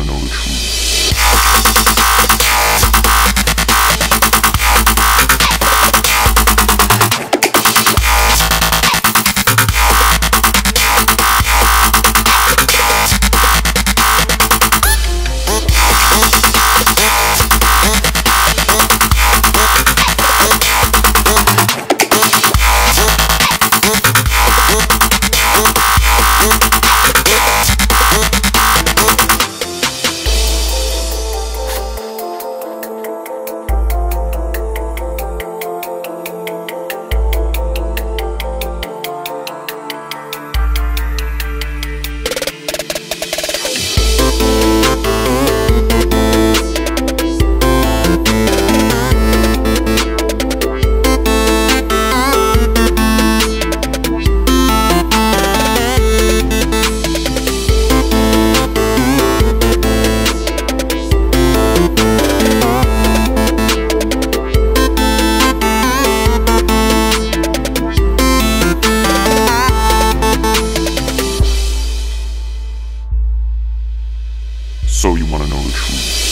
wanna know the truth. Thank So you want to know the truth.